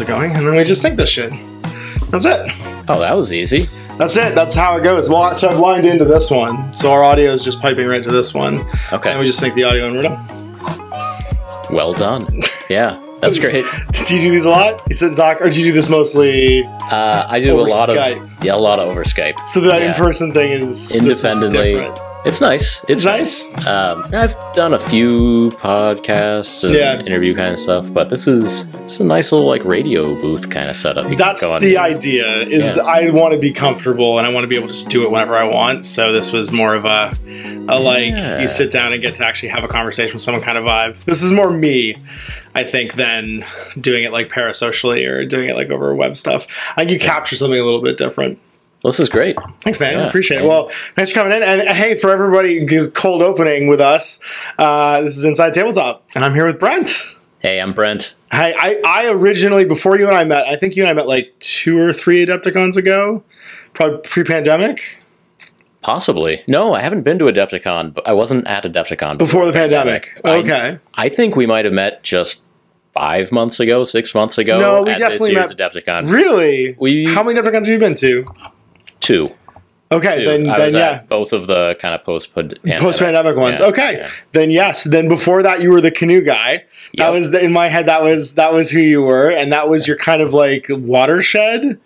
also going, and then we just sync this shit. That's it. Oh, that was easy. That's it. That's how it goes. Well, so I've lined into this one, so our audio is just piping right to this one, Okay. and we just sync the audio and we're done. Well done. Yeah, that's great. Do you do these a lot? You sit and talk, or do you do this mostly? Uh, I do a lot Skype. of yeah, a lot of over Skype. So that Yeah. in-person thing is is Independently. different. It's nice. It's It's nice. Um, I've done a few podcasts and Yeah. interview kind of stuff, but this is it's a nice little like radio booth kind of setup. You That's the idea. Is Yeah. I want to be comfortable and I want to be able to just do it whenever I want. So this was more of a, a like Yeah. you sit down and get to actually have a conversation with someone kind of vibe. This is more me, I think, than doing it like parasocially or doing it like over web stuff. I think you capture something a little bit different. Well, this is great. Thanks, man. Yeah. Appreciate it. Well, thanks for coming in. And uh, hey, for everybody who's cold opening with us, uh, this is Inside Tabletop, and I'm here with Brent. Hey, I'm Brent. Hi, I, I originally, before you and I met, I think you and I met like two or three Adepticons ago, probably pre-pandemic, Possibly. No, I haven't been to Adepticon, but I wasn't at Adepticon before the pandemic. I- Okay. I think we might have met just five months ago, six months ago. No, we at definitely this year's Adepticon. Really? We- How many Adepticons have you been to? Two. Okay, two. then, then yeah. both of the kind of post Post-pandemic ones. Yeah, okay, yeah. then yes. Then before that, you were the canoe guy. That Yep. was the, in my head. That was that was who you were, and that was your kind of like watershed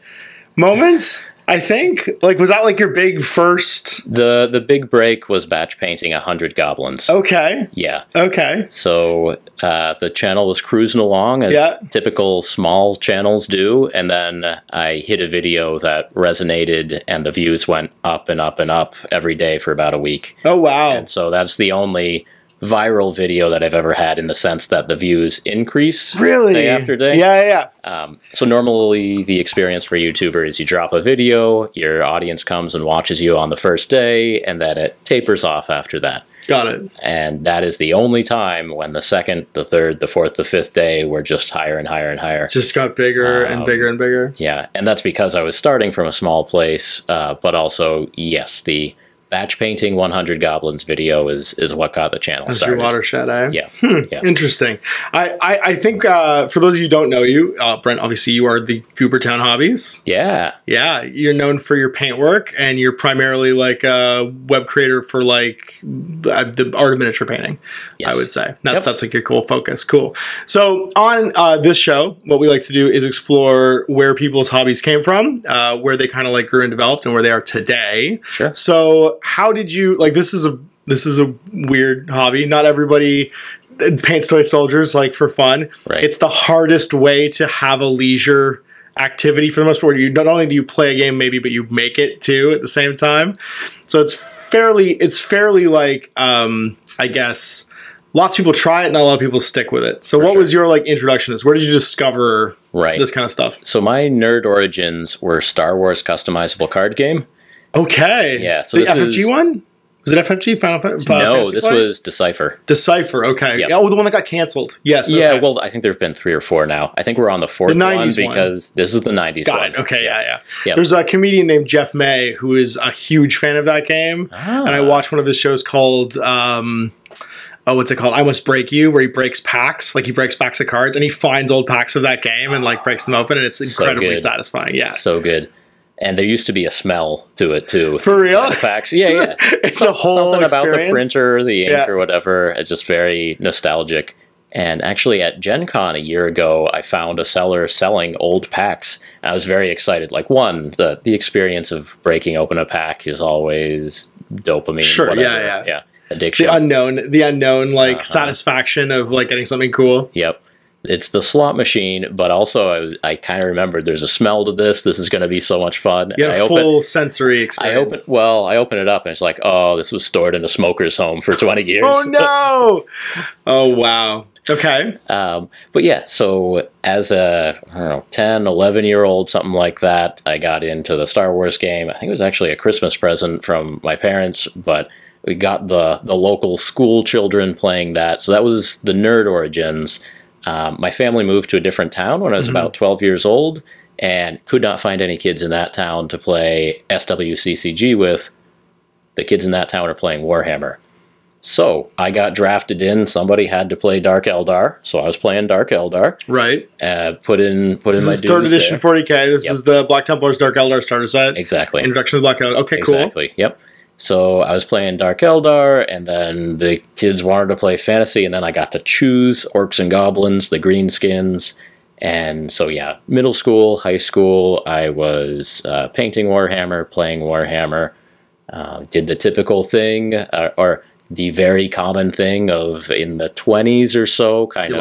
moments. I think. Like, was that like your big first? The the big break was batch painting a hundred goblins. Okay. Yeah. Okay. So uh, the channel was cruising along as Yeah. typical small channels do, and then I hit a video that resonated, and the views went up and up and up every day for about a week. Oh wow. And so that's the only viral video that I've ever had in the sense that the views increase Really? day after day. Yeah, yeah, yeah. Um, so normally the experience for YouTuber is you drop a video, your audience comes and watches you on the first day, and then it tapers off after that. Got it. And that is the only time when the second, the third, the fourth, the fifth day were just higher and higher and higher. Just got bigger and Um, bigger and bigger. Yeah, and that's because I was starting from a small place, uh, but also, yes, the batch painting 100 goblins video is is what got the channel That's started. your watershed, eh? Yeah, yeah. Interesting. I, I, I think uh, for those of you who don't know you, uh, Brent, obviously you are the Goobertown Hobbies. Yeah, Yeah, you're known for your paint work, and you're primarily like a web creator for like uh, the art of miniature painting. Yes. I would say that's Yep. that's like your cool focus. Cool. So on uh, this show, what we like to do is explore where people's hobbies came from, uh, where they kind of like grew and developed, and where they are today. sure. So how did you like? This is a this is a weird hobby. Not everybody paints toy soldiers like for fun. Right. It's the hardest way to have a leisure activity for the most part. You not only do you play a game maybe, but you make it too at the same time. So it's fairly it's fairly like um, I guess lots of people try it, not a lot of people stick with it. So what sure. was your like introduction to this? Where did you discover Right. this kind of stuff? So my nerd origins were Star Wars customizable card game. Okay. Yeah, so the this FFG is- one? Was it FFG? Final, Final no, Fantasy this Flight? was Decipher. Decipher. Okay. Yep. Oh, the one that got canceled. Yes. Yeah, okay. well, I think there have been three or four now. I think we're on the fourth The one 90s one. because this is the 90s Got one. it. Okay. Yeah. Yeah. Yep. There's a comedian named Jeff May who is a huge fan of that game, Ah. and I watched one of his shows called. Um, Oh, what's it called? I Must Break You, where he breaks packs, like he breaks packs of cards, and he finds old packs of that game and like breaks them open, and it's incredibly good. satisfying. Yeah, So good. And there used to be a smell to it too. For real? packs. Yeah, yeah. it's a whole Something about the experience. printer, the ink, Yeah. or whatever. It's just very nostalgic. And actually, at Gen Con a year ago, I found a seller selling old packs. I was very excited. Like, one, the, the experience of breaking open a pack is always dopamine. Sure, whatever. yeah, yeah. Yeah. Addiction. The unknown, the unknown, like Uh-huh. satisfaction of like getting something cool. Yep. It's the slot machine, but also I, I kind of remembered there's a smell to this. This is going to be so much fun. You had a I open- full sensory I open experience. well, I open it up and it's like, oh, this was stored in a smoker's home for 20 years. oh no! oh wow. Okay. Um, but yeah, so as a I don't know, 10, 11 year old, something like that, I got into the Star Wars game. I think it was actually a Christmas present from my parents, but we got the the local school children playing that. So that was the nerd origins. Um, my family moved to a different town when I was about 12 years old and could not find any kids in that town to play SWCCG with. The kids in that town are playing Warhammer. So I got drafted in. Somebody had to play Dark Eldar, so I was playing Dark Eldar. Right. Uh, put in put This in my is third edition there. 40k. This Yep. is the Black Templars Dark Eldar starter set. Exactly. Introduction to the Black Eldar. Okay, cool. Exactly. Yep. So I was playing Dark Eldar, and then the kids wanted to play fantasy, and then I got to choose orcs and goblins, the greenskins, and so yeah, middle school, high school, I was uh, painting Warhammer, playing Warhammer, uh, did the typical thing, uh, or the very common thing of in the twenties or so, kind You of.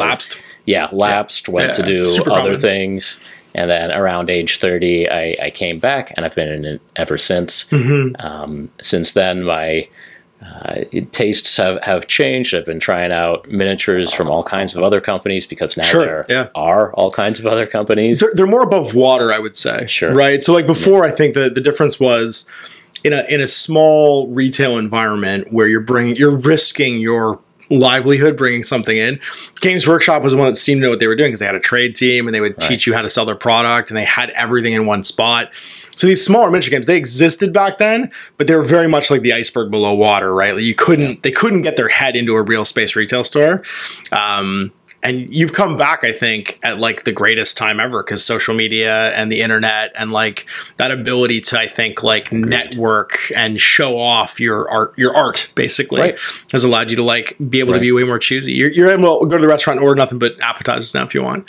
Yeah, lapsed, went Yeah, to do other things. And then around age 30, I, I came back and I've been in it ever since. Mm-hmm. Um, since then, my uh, tastes have, have changed. I've been trying out miniatures from all kinds of other companies because now Sure, there yeah. are all kinds of other companies. They're, they're more above water, I would say. Sure. Right. So like before, I think the the difference was in a in a small retail environment where you're bringing you're risking your livelihood bringing something in. Games workshop was the one that seemed to know what they were doing because they had a trade team and they would teach you how to sell their product and they had everything in one spot. So these smaller miniature games they existed back then but they were very much like the iceberg below water right? Like you couldn't they couldn't get their head into a real space retail store. Um, and you've come back i think at like the greatest time ever because social media and the internet and like that ability to i think like network and show off your art your art basically Right. has allowed you to like be able to be way more choosy you're, you're in well go to the restaurant and order nothing but appetizers now if you want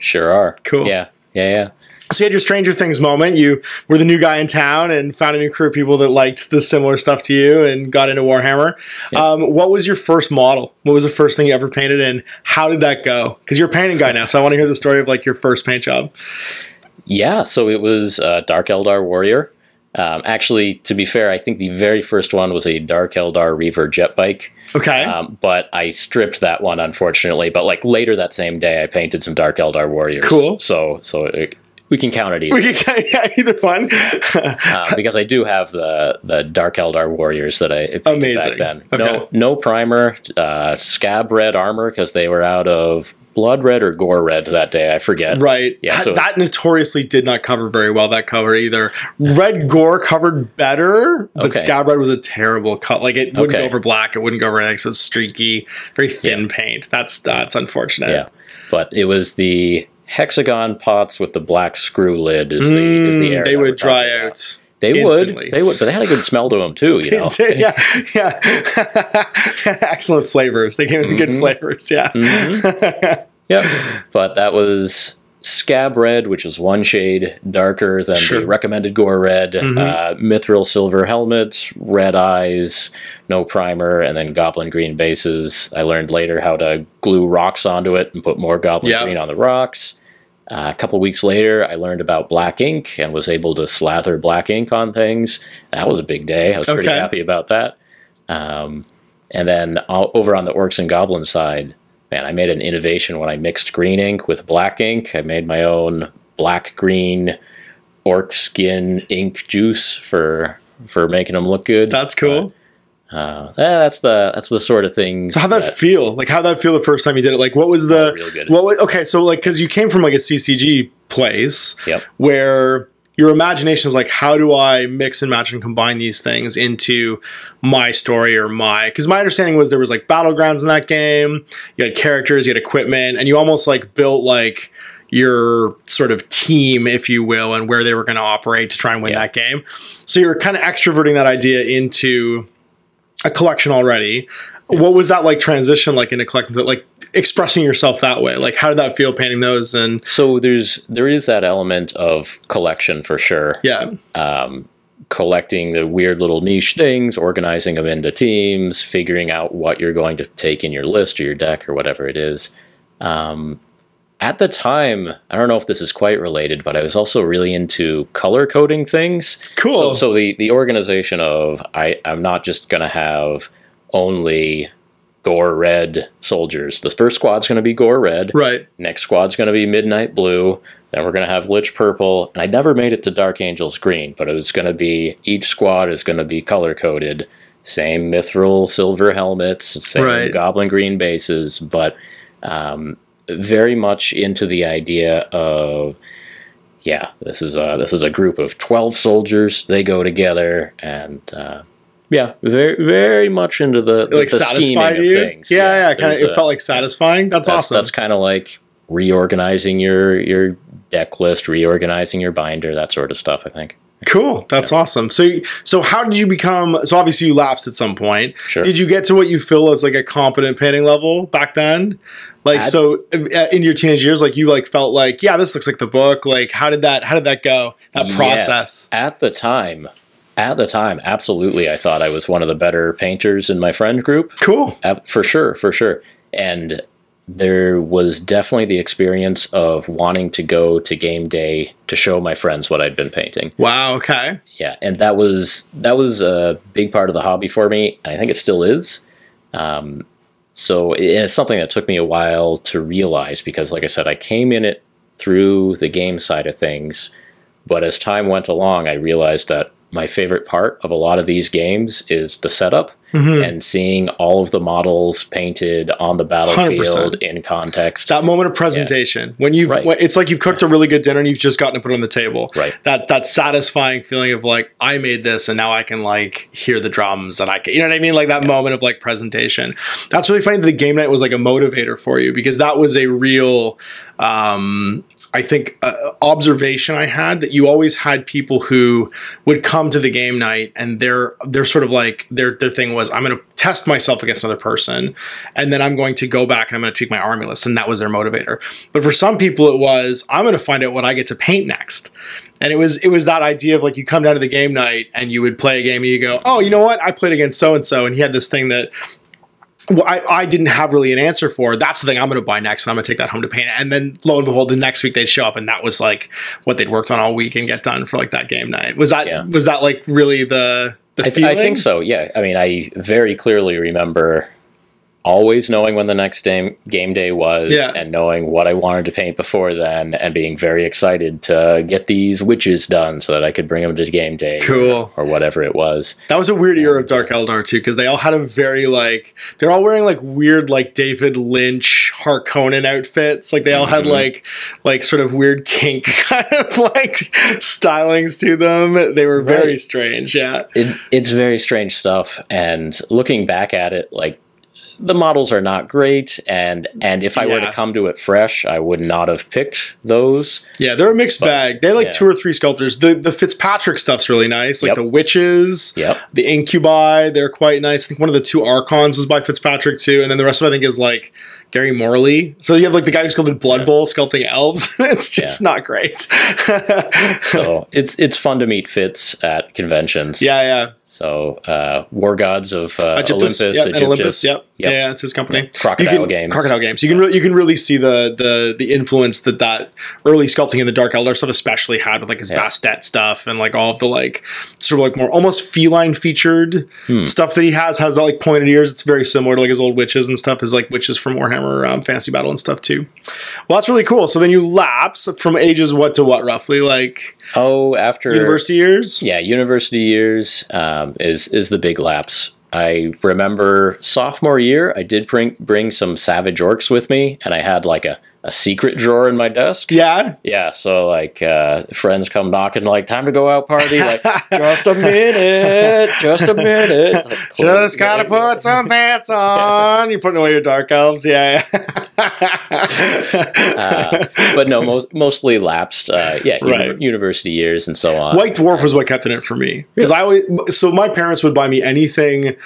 Sure are. Cool. Yeah. Yeah. Yeah. So you had your stranger things moment you were the new guy in town and found a new crew of people that liked the similar stuff to you and got into warhammer um, what was your first model what was the first thing you ever painted and how did that go because you're a painting guy now so i want to hear the story of like your first paint job Yeah, so it was uh, Dark Eldar Warrior. Um, actually, to be fair, I think the very first one was a Dark Eldar Reaver jet bike. okay Um, but I stripped that one, unfortunately. But like later that same day, I painted some Dark Eldar Warriors. Cool. So so it, we can count it either, we can yeah, either one uh, because I do have the the Dark Eldar Warriors that I Amazing. back then. Okay. No no primer, uh, scab red armor because they were out of blood red or gore red that day. I forget. right Yeah, that, so that notoriously did not cover very well that cover either red gore covered better but Okay. scab red was a terrible cut like it wouldn't Okay. go over black it wouldn't go over anything so it's streaky very thin Yeah. paint that's that's unfortunate Yeah, but it was the hexagon pots with the black screw lid. Is the is the Mm, area they would dry talking about. out They instantly. would. They would, but they had a good smell to them too. You know. yeah, yeah. Excellent flavors. They gave with good Mhm. flavors. Yeah. Mhm. Yep. But that was scab red, which was one shade darker than Sure. the recommended gore red. Mhm. Uh, mithril silver helmet, red eyes, no primer, and then goblin green bases. I learned later how to glue rocks onto it and put more goblin Yeah. green on the rocks. Uh, a couple weeks later, I learned about black ink and was able to slather black ink on things. That was a big day. I was pretty happy about that. Um, and then o- over on the orcs and goblins side, man, I made an innovation when I mixed green ink with black ink. I made my own black green orc skin ink juice for for making them look good. That's cool. Uh, eh, that's the that's the sort of thing. So how'd that feel? Like how'd that feel the first time you did it? Like what was the real good. what was okay, so like cause you came from like a CCG place Yep. where your imagination is like, how do I mix and match and combine these things into my story or my? Because my understanding was there was like battlegrounds in that game. You had characters, you had equipment, and you almost like built like your sort of team, if you will, and where they were going to operate to try and win that game. So you were kind of extroverting that idea into a collection already. What was that like transition like into collecting? Like expressing yourself that way. Like how did that feel painting those? And So there's there is that element of collection for sure. yeah, um, collecting the weird little niche things, organizing them into teams, figuring out what you're going to take in your list or your deck or whatever it is. Um, at the time, I don't know if this is quite related, but I was also really into color coding things. cool. So, so the the organization of I I'm not just gonna have only gore red soldiers. The first squad's gonna be gore red. right. Next squad's going to be Midnight Blue. Then we're going to have Liche Purple. And I never made it to Dark Angels Green, but it was going to be each squad is going to be color coded. Same mithril silver helmets, same Right. goblin green bases, but um, very much into the idea of yeah, this is a this is a group of twelve soldiers. They go together, and uh, Yeah, very very much into the, the, like the scheming satisfied of things. Yeah, yeah. kind of. It a- felt like satisfying. That's, that's, awesome. That's kind of like reorganizing your your deck list, reorganizing your binder, that sort of stuff. I think. Cool. That's awesome. So, so how did you become? So obviously you lapsed at some point. Sure. Did you get to what you feel as like a competent painting level back then? Like At- so, uh, in your teenage years, like you like felt like, yeah, this looks like the book. Like, how did that? How did that go? That Yes. process. At the time, at the time, absolutely, I thought I was one of the better painters in my friend group. Cool. For sure, for sure. And there was definitely the experience of wanting to go to game day to show my friends what I'd been painting. Wow. Okay. Yeah, and that was that was a big part of the hobby for me, and I think it still is. Um, so it- it's something that took me a while to realize because, like I said, I came in it through the game side of things, but as time went along, I realized that my favorite part of a lot of these games is the setup Mhm. and seeing all of the models painted on the battlefield 100%. in context. That moment of presentation when you, Right. it's like you've cooked a really good dinner and you've just gotten to put it on the table. Right. That that satisfying feeling of like I made this and now I can like hear the drums and I can, you know what I mean? Like that moment of like presentation. That's really funny that the game night was like a motivator for you because that was a real, um, I think, uh, observation I had that you always had people who would come to the game night and their their sort of like their their thing was I'm going to test myself against another person and then I'm going to go back and I'm going to tweak my army list and that was their motivator. But for some people it was I'm going to find out what I get to paint next. And it was it was that idea of like you come down to the game night and you would play a game and you go, "Oh, you know what? I played against so and so and he had this thing that well, I, I didn't have really an answer for. That's the thing I'm going to buy next, and I'm going to take that home to paint. it. And then lo and behold, the next week they'd show up, and that was like what they'd worked on all week and get done for like that game night. Was that Yeah. was that like really the the I, feeling? I think so. Yeah. I mean, I very clearly remember always knowing when the next game game day was Yeah. and knowing what I wanted to paint before then and being very excited to get these witches done so that I could bring them to game day Cool. or, or whatever it was. That was a weird era of Dark Eldar too, because they all had a very like they're all wearing like weird like David Lynch Harkonnen outfits. Like they all had Mhm. like like sort of weird kink kind of like stylings to them. They were very Right. strange. Yeah. It, it's very strange stuff and looking back at it like the models are not great and and if I were to come to it fresh I would not have picked those. Yeah, they're a mixed But, bag. They like yeah. two or three sculptors. The the Fitzpatrick stuff's really nice. Like Yep. the witches, Yep. the incubi, they're quite nice. I think one of the two archons was by Fitzpatrick too, and then the rest of it I think is like Gary Morley. So you have like the guy who sculpted Blood Yeah. Bowl sculpting elves. it's just not great. So it's it's fun to meet Fitz at conventions. yeah, yeah. So, uh, War Gods of uh, Olympus, yep, Olympus, yep. Yep. Yeah, it's his company. Yeah, Crocodile can- Games. Crocodile Games. You can really, you can really see the the the influence that that early sculpting in the Dark Eldar stuff, especially had with like his Yeah. Bastet stuff and like all of the like sort of like more almost feline featured Hmm. stuff that he has has that like pointed ears. It's very similar to like his old witches and stuff. His like witches from Warhammer um, Fantasy Battle and stuff too. Well, that's really cool. So then you lapse from ages what to what roughly like Oh, after university years. yeah, university years um, Um, is is the big lapse. I remember sophomore year, I did bring bring some Savage Orcs with me, and I had like a, a secret drawer in my desk. Yeah. Yeah, so like uh, friends come knocking, like time to go out party. Like just a minute, just a minute. Like, Just gotta put some pants on. You're putting away your dark elves, yeah. Uh, but no, most, mostly lapsed. Uh, yeah, uni- Right. university years and so on. White Dwarf was what kept in it for me because I always. So my parents would buy me anything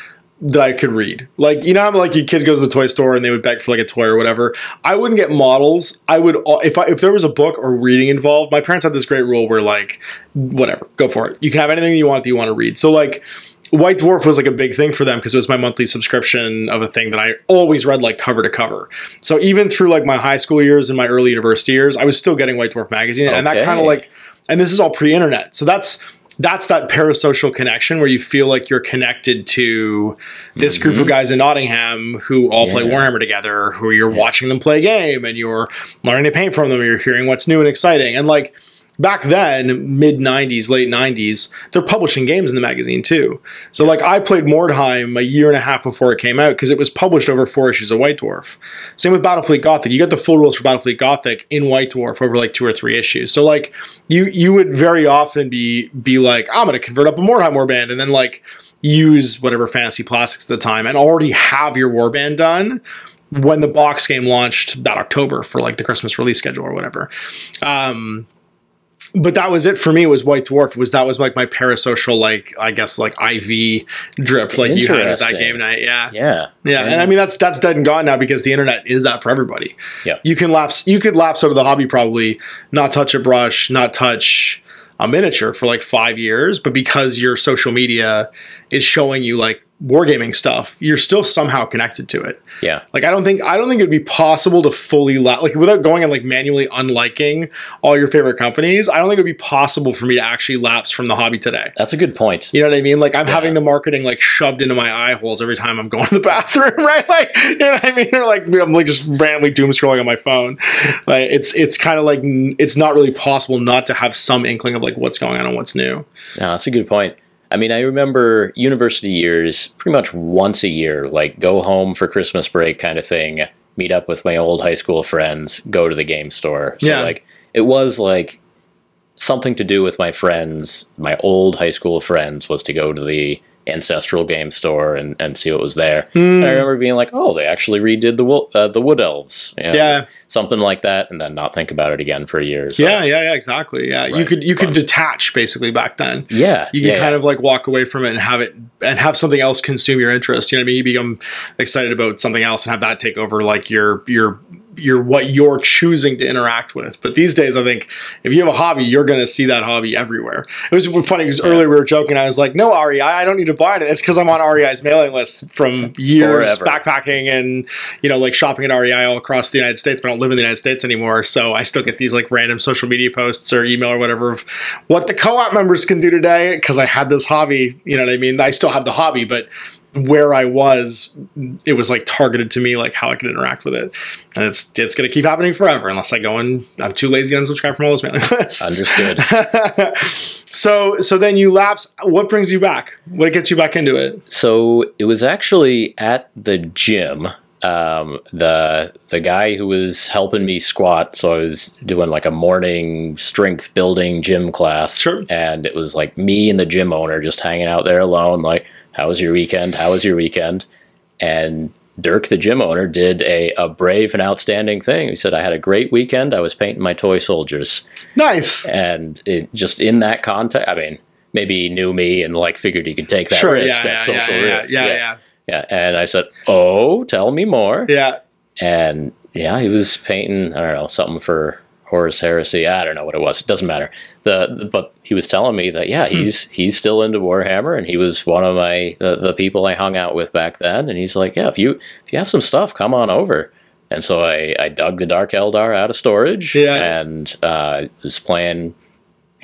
that I could read. Like you know, how like your kid goes to the toy store and they would beg for like a toy or whatever. I wouldn't get models. I would if I, if there was a book or reading involved. My parents had this great rule where like whatever, go for it. You can have anything you want that you want to read. So like. White Dwarf was like a big thing for them because it was my monthly subscription of a thing that I always read like cover to cover. So even through like my high school years and my early university years, I was still getting White Dwarf magazine, and that kind of like, and this is all pre-internet, so that's that's that parasocial connection where you feel like you're connected to this group of guys in Nottingham who all play Mm-hmm. Warhammer together, who you're watching them play a game and you're learning to paint from them, you're hearing what's new and exciting. And like back then, mid 90s, late 90s, they're publishing games in the magazine too. So like I played Mordheim a year and a half before it came out because it was published over four issues of White Dwarf. Same with Battlefleet Gothic. You get the full rules for Battlefleet Gothic in White Dwarf over like two or three issues. So like you you would very often be be like, I'm gonna convert up a Mordheim warband, and then like use whatever fantasy plastics at the time and already have your warband done when the box game launched that October for like the Christmas release schedule or whatever. Um, but that was it for me. Was White Dwarf was that was like my parasocial like I guess like IV drip like you had at that game night. Yeah. Yeah. Yeah, and I mean that's that's dead and gone now because the internet is that for everybody. Yeah. you can lapse you could lapse out of the hobby probably, not touch a brush, not touch a miniature for like five years, but because your social media is showing you like wargaming stuff, you're still somehow connected to it. Yeah. Like I don't think I don't think it'd be possible to fully la- like without going and like manually unliking all your favorite companies. I don't think it'd be possible for me to actually lapse from the hobby today. That's a good point. You know what I mean? Like I'm Yeah. having the marketing like shoved into my eye holes every time I'm going to the bathroom, right? Like you know what I mean? Or like I'm like just randomly doom scrolling on my phone. Like it's it's kind of like n- it's not really possible not to have some inkling of like what's going on and what's new. No, that's a good point. I mean, I remember university years pretty much once a year, like go home for Christmas break kind of thing, meet up with my old high school friends, go to the game store. So, Yeah. like, it was like something to do with my friends, my old high school friends, was to go to the ancestral game store and, and see what was there. And I remember being like, oh, they actually redid the wo- uh, the Wood Elves. you know, Yeah. Something like that, and then not think about it again for years. So, Yeah, yeah, yeah, exactly. Yeah, you could you could Fun. detach basically back then. Yeah. You can yeah, kind yeah. of like walk away from it and have it and have something else consume your interest. You know what I mean? You become excited about something else and have that take over like your your your what you're choosing to interact with. But these days, I think if you have a hobby, you're going to see that hobby everywhere. It was funny because earlier we were joking. I was like, "No, REI, I don't need to buy it. It's because I'm on REI's mailing list from years Forever. backpacking and you know like shopping at REI all across the United States. But I don't live in the United States anymore, so I still get these like random social media posts or email or whatever of what the co-op members can do today because I had this hobby. You know what I mean? I still have the hobby, but where I was, it was like targeted to me, like how I could interact with it, and it's it's gonna keep happening forever unless I go and I'm too lazy to unsubscribe from all those mailing lists. Understood. so so then you lapse. What brings you back? What gets you back into it? So it was actually at the gym. Um, the the guy who was helping me squat, so I was doing like a morning strength building gym class, Sure. and it was like me and the gym owner just hanging out there alone. Like, how was your weekend? How was your weekend? And Dirk, the gym owner, did a, a brave and outstanding thing. He said, "I had a great weekend. I was painting my toy soldiers." Nice. and it just in that context i mean maybe he knew me and like figured he could take that Sure. risk Yeah. that Yeah. social Yeah. Yeah. risk Yeah. Yeah. yeah and i said oh tell me more Yeah. and yeah he was painting i don't know something for Horus Heresy. I don't know what it was. It doesn't matter. The, the- but he was telling me that yeah, he's he's still into Warhammer, and he was one of my the, the people I hung out with back then. And he's like, yeah, if you if you have some stuff, come on over. And so I, I dug the Dark Eldar out of storage, Yeah. and uh, was playing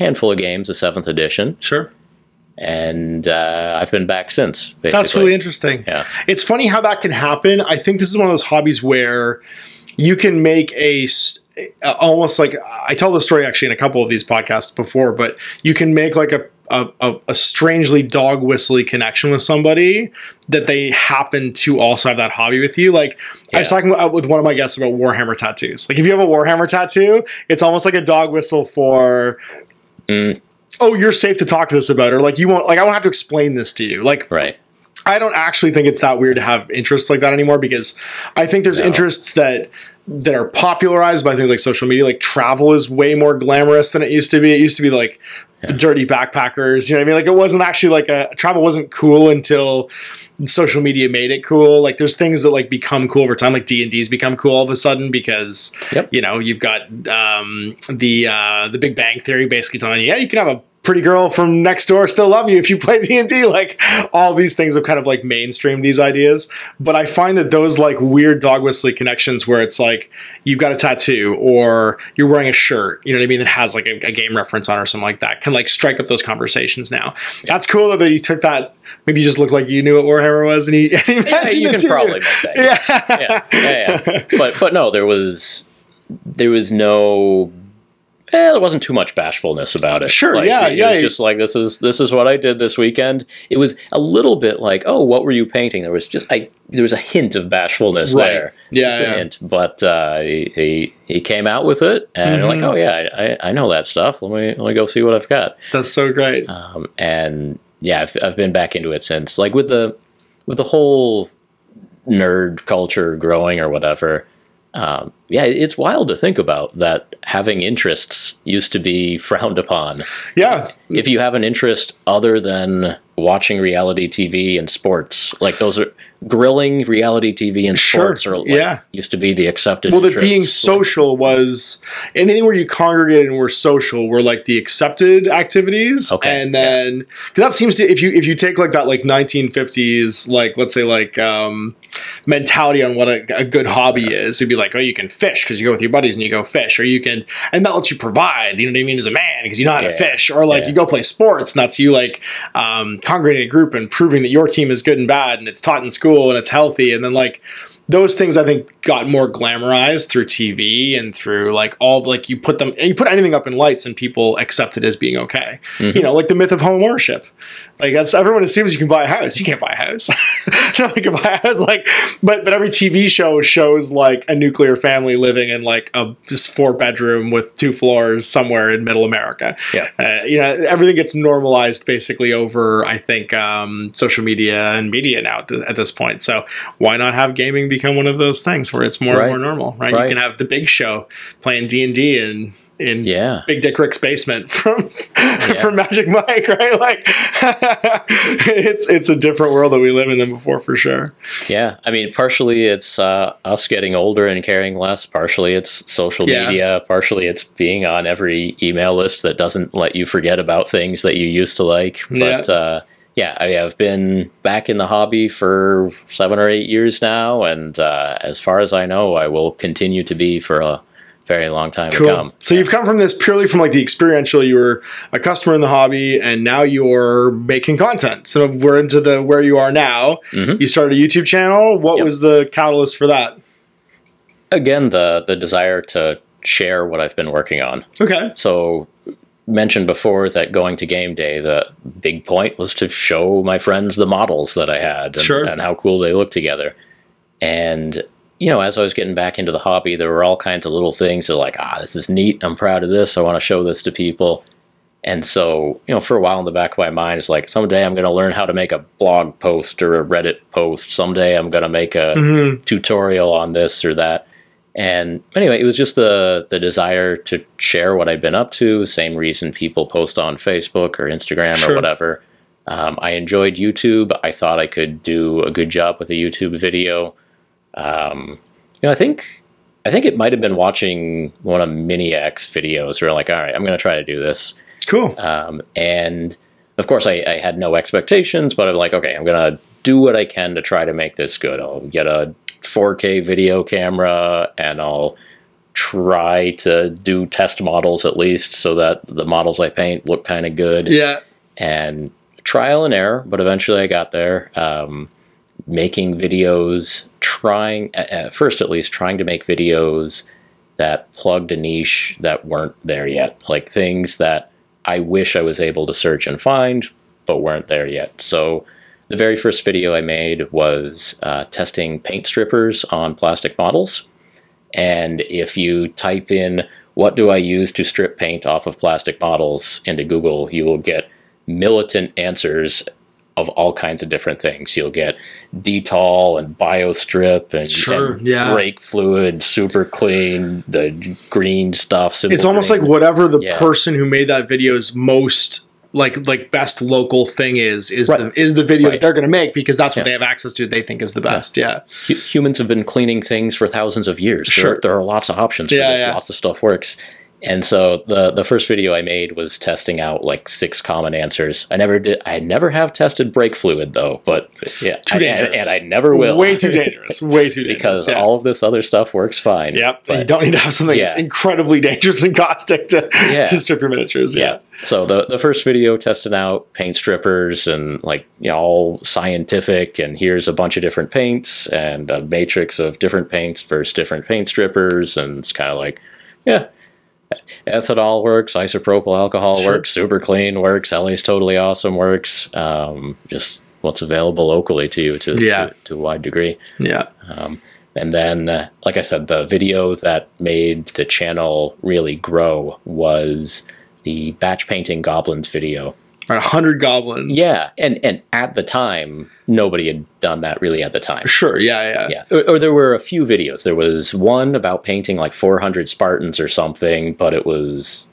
a handful of games, the seventh edition, Sure. and uh, I've been back since. Basically. That's really interesting. Yeah. It's funny how that can happen. I think this is one of those hobbies where you can make a almost like I tell the story actually in a couple of these podcasts before, but you can make like a a, a, strangely dog whistly connection with somebody that they happen to also have that hobby with you. Like I was talking with one of my guests about Warhammer tattoos. Like if you have a Warhammer tattoo, it's almost like a dog whistle for Mm, oh you're safe to talk to this about or like you won't like I won't have to explain this to you. Like right. I don't actually think it's that weird to have interests like that anymore because I think there's No. interests that that are popularized by things like social media. Like travel is way more glamorous than it used to be. It used to be like the dirty backpackers. You know what I mean? Like it wasn't actually like a travel wasn't cool until social media made it cool. Like there's things that like become cool over time. Like D and D's become cool all of a sudden because Yep. you know you've got um, the uh, the Big Bang Theory basically telling you, yeah, you can have a pretty girl from next door still love you if you play D&D like all these things have kind of like mainstreamed these ideas but I find that those like weird dog whistly connections where it's like you've got a tattoo or you're wearing a shirt you know what I mean that has like a, a game reference on or something like that can like strike up those conversations now that's cool that you took that maybe you just looked like you knew what Warhammer was and he, and he Yeah, you can probably make that. yeah. yeah, yeah, yeah. But but no, there was there was no. Eh, there wasn't too much bashfulness about it. Sure, Like, yeah, it, yeah. was just like this is this is what I did this weekend. It was a little bit like, oh, what were you painting? There was just I there was a hint of bashfulness Right. there. Yeah, Just a yeah. hint. But uh, he, he he came out with it, and you're like, oh yeah, I, I I know that stuff. Let me let me go see what I've got. that's so great Um, and yeah, I've, I've been back into it since. Like with the with the whole nerd culture growing or whatever. Um, yeah, it's wild to think about that having interests used to be frowned upon. Yeah, If you have an interest other than watching reality TV and sports, like those are grilling reality TV and Sure, sports are like, yeah. used to be the accepted. well, that being social was anything where you congregated and were social were like the accepted activities. Okay, and then because that seems to if you if you take like that like 1950s like let's say like um mentality on what a, a good hobby is it'd be like oh you can fish because you go with your buddies and you go fish or you can and that lets you provide you know what i mean as a man because you know how to fish or like Yeah. you go play sports and that's you like um congregating a group and proving that your team is good and bad and it's taught in school and it's healthy and then like those things I think got more glamorized through TV and through like all like you put them you put anything up in lights and people accept it as being okay. You know, like the myth of home ownership. Like that's everyone assumes you can buy a house. You can't buy a house. no, you can buy a house. Like, but but every TV show shows like a nuclear family living in like a just four bedroom with two floors somewhere in Middle America. Yeah. Uh, you know, everything gets normalized basically over I think um, social media and media now at, th- at this point. So why not have gaming become one of those things where it's more Right. and more normal, right? Right. You can have the big show playing D and D in in Yeah. Big Dick Rick's basement from from Magic Mike, right? Like it's it's a different world that we live in than before for sure. Yeah, I mean, partially it's uh, us getting older and caring less. Partially it's social Yeah. media. Partially it's being on every email list that doesn't let you forget about things that you used to like. But Yeah. uh, yeah, I have been back in the hobby for seven or eight years now, and uh, as far as I know, I will continue to be for a very long time to come. So you've come from this purely from like the experiential. You were a customer in the hobby, and now you're making content. So we're into the where you are now. Mhm. You started a YouTube channel. What Yep. was the catalyst for that? Again, the the desire to share what I've been working on. Okay. So mentioned before that going to game day, the big point was to show my friends the models that I had and, Sure. and how cool they look together. And you know, as I was getting back into the hobby, there were all kinds of little things that like, ah, this is neat. I'm proud of this. I want to show this to people. And so, you know, for a while in the back of my mind, it's like someday I'm going to learn how to make a blog post or a Reddit post. Someday I'm going to make a Mhm. tutorial on this or that. And anyway, it was just the the desire to share what I've been up to. Same reason people post on Facebook or Instagram Sure. or whatever. Um, I enjoyed YouTube. I thought I could do a good job with a YouTube video. Um, you know, I think I think it might have been watching one of Miniac's videos where I'm like, all right, I'm going to try to do this. Cool. Um, and of course, I, I had no expectations, but I'm like, okay, I'm gonna do what I can to try to make this good. I'll get a 4K video camera, and I'll try to do test models at least, so that the models I paint look kind of good. Yeah. And trial and error, but eventually I got there. Um, making videos, trying at at first at least, trying to make videos that plugged a niche that weren't there yet, like things that I wish I was able to search and find, but weren't there yet. So the very first video I made was uh, testing paint strippers on plastic models. And if you type in what do I use to strip paint off of plastic models into Google, you will get militant answers of all kinds of different things. You'll get Dettol and BioStrip and, Sure, and yeah. brake fluid, super clean, the green stuff. It's almost green. like whatever the Yeah. person who made that video's most like like best local thing is is Right. the is the video that they're going to make because that's what Yeah. they have access to. They think is the best. Yeah. Hu- humans have been cleaning things for thousands of years. Sure. There, there are lots of options for Yeah, this. yeah. Lots of stuff works. And so the the first video I made was testing out like six common answers. I never did. I never have tested brake fluid though, but yeah, Too I- and, dangerous. and I never will. Way too dangerous. Way too dangerous. because yeah. all of this other stuff works fine. Yep. but- you don't need to have something that's incredibly dangerous and caustic to, Yeah. to strip your miniatures. Yeah. yeah. So the the first video testing out paint strippers and like you know all scientific and here's a bunch of different paints and a matrix of different paints versus different paint strippers and it's kind of like yeah ethanol works isopropyl alcohol Sure. works super clean works LA's totally awesome works um, just what's available locally to you to, Yeah. to, to a wide degree Yeah. um, and then, uh, like I said, the video that made the channel really grow was the batch painting goblins video. Right, hundred goblins. Yeah, and and at the time, nobody had done that really at the time. Sure. Yeah. Yeah. Yeah, or, or there were a few videos. There was one about painting like 400 Spartans or something, but it was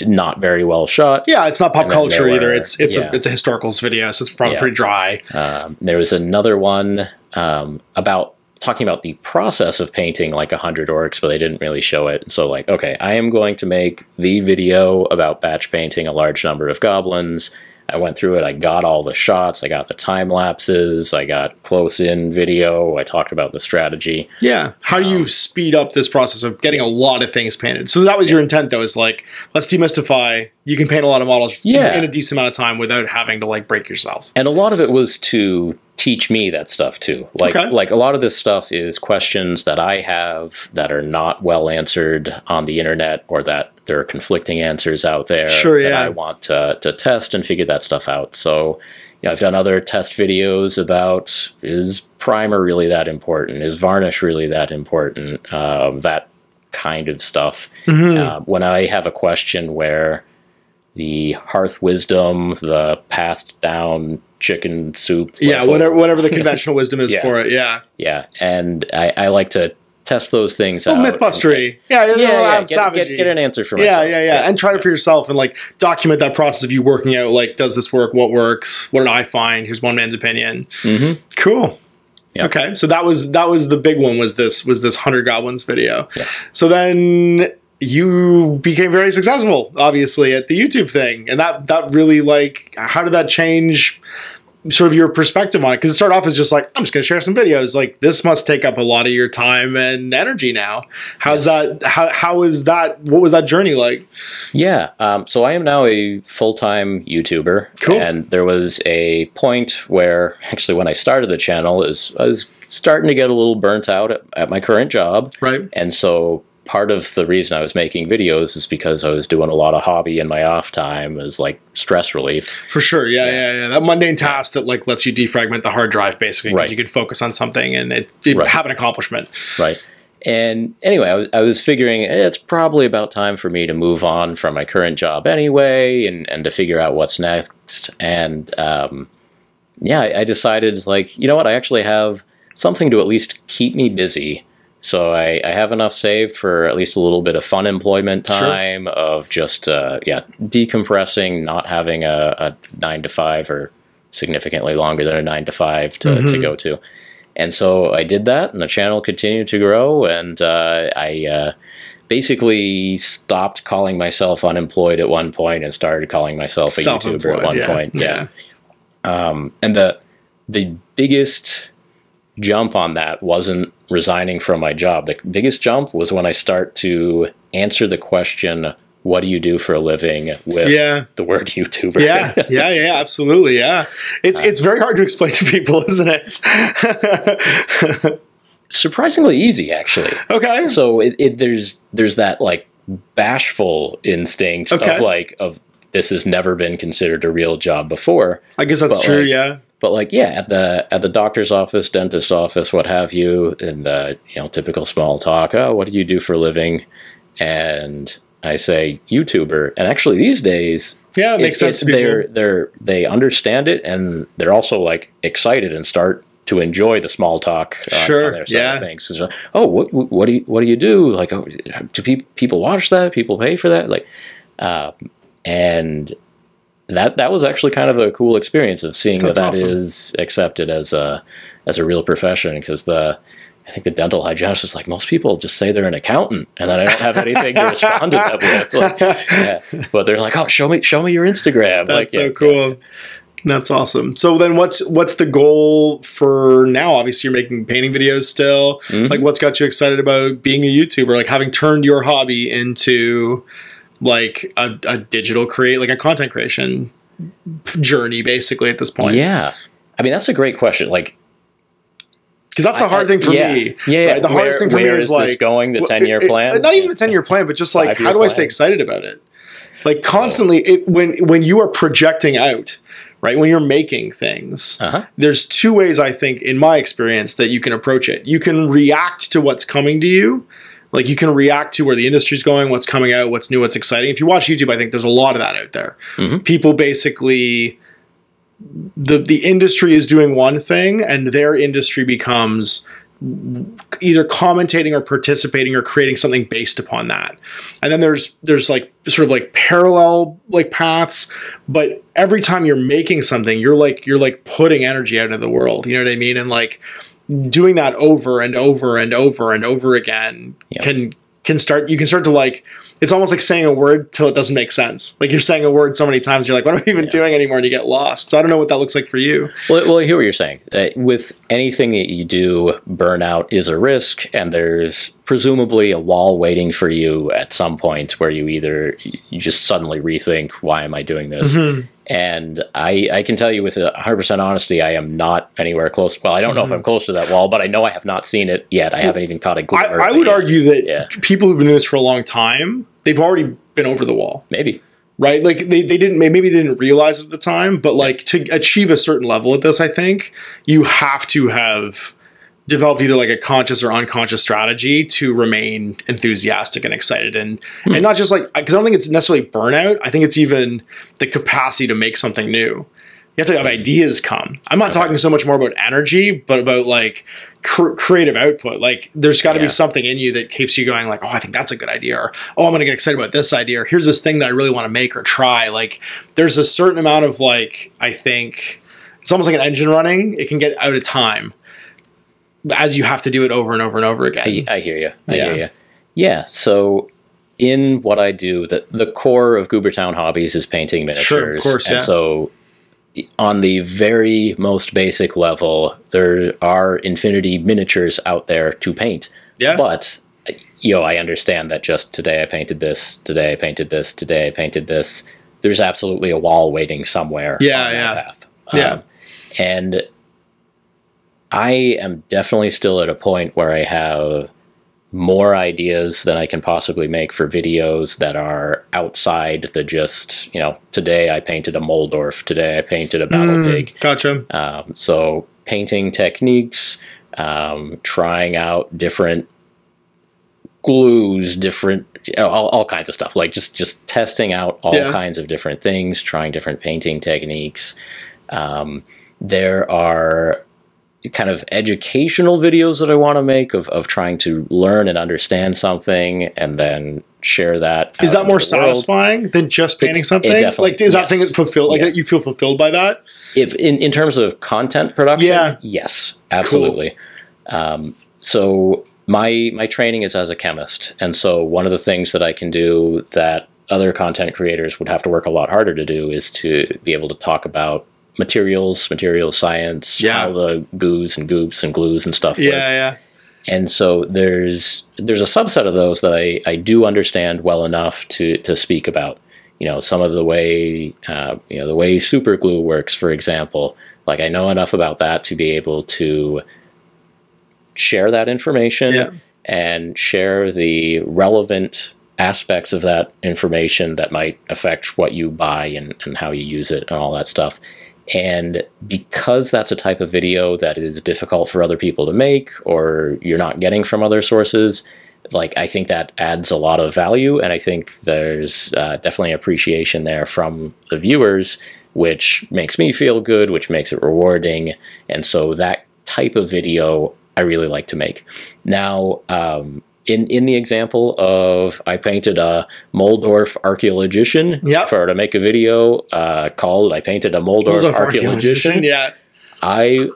not very well shot. Yeah, it's not pop culture there either. It's it's yeah. a it's a historicals video, so it's probably Yeah. pretty dry. Um, there was another one um, about talking about the process of painting like 100 orcs, but they didn't really show it. And so, like, okay, I am going to make the video about batch painting a large number of goblins. I went through it. I got all the shots. I got the time lapses. I got close in video. I talked about the strategy. Yeah. How do Um, you speed up this process of getting a lot of things painted? So that was your intent, though, is like let's demystify. You can paint a lot of models Yeah. in a decent amount of time without having to like break yourself. and a lot of it was to teach me that stuff too like Okay. like a lot of this stuff is questions that i have that are not well answered on the internet or that there are conflicting answers out there Sure, that i want to, to test and figure that stuff out so you know, I've done other test videos about is primer really that important? Is varnish really that important? Um, that kind of stuff. Mm-hmm. Uh, when I have a question where the hearth wisdom, the passed down chicken soup, Yeah, level- whatever whatever the conventional wisdom is Yeah. for it. Yeah. yeah, and I, I like to test those things Oh, out. mythbustery. Yeah, Yeah, yeah, yeah, get, get, get an answer for yeah, myself. yeah, yeah, and try it for yourself and like document that process of you working out. Like, does this work? What works? What did I find? Here's one man's opinion. hmm Cool. Yeah. Okay, so that was that was the big one. Was this was this hundred goblins video? Yes. So then you became very successful, obviously, at the YouTube thing, and that that really like how did that change sort of your perspective on it? Because it started off as just like I'm just going to share some videos. Like this must take up a lot of your time and energy now. How's that? How how is that? What was that journey like? Yeah. Um, so I am now a full time YouTuber. Cool. And there was a point where, actually, when I started the channel, is I was starting to get a little burnt out at, at my current job. Right. And so part of the reason I was making videos is because I was doing a lot of hobby in my off time as like stress relief. For sure, yeah, yeah, yeah. That mundane task that like lets you defragment the hard drive basically because Right. you could focus on something and it, it Right. have an accomplishment. Right. And anyway, I was, I was figuring eh, it's probably about time for me to move on from my current job anyway and, and to figure out what's next. And um, yeah, I, I decided, like, you know what? I actually have something to at least keep me busy. So I, I have enough saved for at least a little bit of fun employment Sure. time of just, uh, yeah, decompressing, not having a, a nine to five or significantly longer than a nine to five to, to Mhm. go to. And so I did that, and the channel continued to grow. And uh, I uh, basically stopped calling myself unemployed at one point and started calling myself a YouTuber at one yeah, point. Yeah. Um, and the the biggest jump on that wasn't resigning from my job. The biggest jump was when I start to answer the question, "What do you do for a living?" with Yeah. the word YouTuber. yeah, yeah, yeah, absolutely, yeah. It's uh, it's very hard to explain to people, isn't it? surprisingly easy actually. okay, so it, it there's there's that like bashful instinct Okay. of like of this has never been considered a real job before I guess that's true. like, yeah, but like yeah at the at the doctor's office dentist office what have you in the you know typical small talk oh what do you do for a living and i say youtuber and actually these days yeah, it makes sense they're they're they understand it and they're also like excited and start to enjoy the small talk on, Sure, on their side yeah. things. Oh, what what do you what do you do? Like, oh, do pe- people watch that? People pay for that? Like, um, and that that was actually kind of a cool experience of seeing That's that that awesome. is accepted as a as a real profession because the. I think the dental hygienist was like most people just say they're an accountant, and then I don't have anything to respond to that with. Like, yeah. But they're like, "Oh, show me, show me your Instagram." That's like, so yeah, cool. That's awesome. So then, what's what's the goal for now? Obviously, you're making painting videos still. Mhm. Like, what's got you excited about being a YouTuber? Like, having turned your hobby into like a, a digital create, like a content creation journey, basically at this point. Yeah. I mean, that's a great question. Like, because that's the hard I- thing for yeah. me. Yeah, yeah. right? The hardest thing for me where is, is like going? The ten year it- it- plan? Not even the ten year plan, but just like how do I stay excited about it? Like constantly, it when when you are projecting out, right? When you're making things, Uh huh. there's two ways I think, in my experience, that you can approach it. You can react to what's coming to you, Like you can react to where the industry's going, what's coming out, what's new, what's exciting. If you watch YouTube, I think there's a lot of that out there. Mhm. People basically the the industry is doing one thing and their industry becomes either commentating or participating or creating something based upon that. And then there's there's like sort of like parallel like paths, but every time you're making something, you're like you're like putting energy out into the world. You know what I mean? And like doing that over and over and over and over again Yeah. can can start you can start to like it's almost like saying a word till it doesn't make sense. Like you're saying a word so many times, you're like, what am I even Yeah. doing anymore? And you get lost. So I don't know what that looks like for you. Well, well, I hear what you're saying. Uh, with anything that you do, burnout is a risk, and there's presumably a wall waiting for you at some point where you either you just suddenly rethink, "Why am I doing this?" Mm-hmm. And I, I can tell you with 100% honesty, I am not anywhere close. Well, I don't know if I'm close to that wall, but I know I have not seen it yet. I haven't even caught a Mm-hmm. I, glimmer. I would yet. argue that Yeah. people who've been doing this for a long time, they've already been over the wall, maybe. right? Like they, they didn't maybe they didn't realize at the time, but like to achieve a certain level at this, I think you have to have developed either like a conscious or unconscious strategy to remain enthusiastic and excited and hmm. and not just like because I don't think it's necessarily burnout. I think it's even the capacity to make something new. You have to have ideas come. I'm not Okay. talking so much more about energy, but about like cr- creative output. Like there's got to Yeah. be something in you that keeps you going. Like, oh, I think that's a good idea, or oh, I'm going to get excited about this idea, or here's this thing that I really want to make or try. Like there's a certain amount of like I think it's almost like an engine running. It can get out of time as you have to do it over and over and over again. I, I hear you. I Yeah. hear you. Yeah. So in what I do, the the core of Goobertown hobbies is painting miniatures. Sure, of course, and yeah. so on the very most basic level, there are infinity miniatures out there to paint. yeah, But you know, I understand that just today I painted this, today I painted this, today I painted this. There's absolutely a wall waiting somewhere Yeah, on yeah. path. Yeah. Um, and I am definitely still at a point where I have more ideas than I can possibly make for videos that are outside the just, you know, today I painted a Moldorf, today I painted a Battle Mm, Pig. Gotcha. Um, so painting techniques, um, trying out different glues, different all, all kinds of stuff. Like just just testing out all Yeah. kinds of different things, trying different painting techniques. Um, there are kind of educational videos that I want to make of, of trying to learn and understand something and then share that. Is that more the world. satisfying than just painting something? definitely- like, is that yes. thing fulfilled? Like, Yeah. that you feel fulfilled by that? if in, in terms of content production Yeah. yes absolutely um, so my my training is as a chemist and so one of the things that i can do that other content creators would have to work a lot harder to do is to be able to talk about materials material science Yeah. how the goos and goops and glues and stuff work Yeah, and so there's there's a subset of those that I, I do understand well enough to to speak about. You know, some of the way uh, you know the way super glue works, for example. Like I know enough about that to be able to share that information Yeah. and share the relevant aspects of that information that might affect what you buy and, and how you use it and all that stuff. And because that's a type of video that is difficult for other people to make or you're not getting from other sources, like I think that adds a lot of value. And I think there's uh, definitely appreciation there from the viewers, which makes me feel good, which makes it rewarding. And so that type of video I really like to make. Now, um, in, in the example of I painted a Moldorf archaeologician Yep. for to make a video uh, called I painted a Moldorf, Moldorf archaeologician. Yeah. I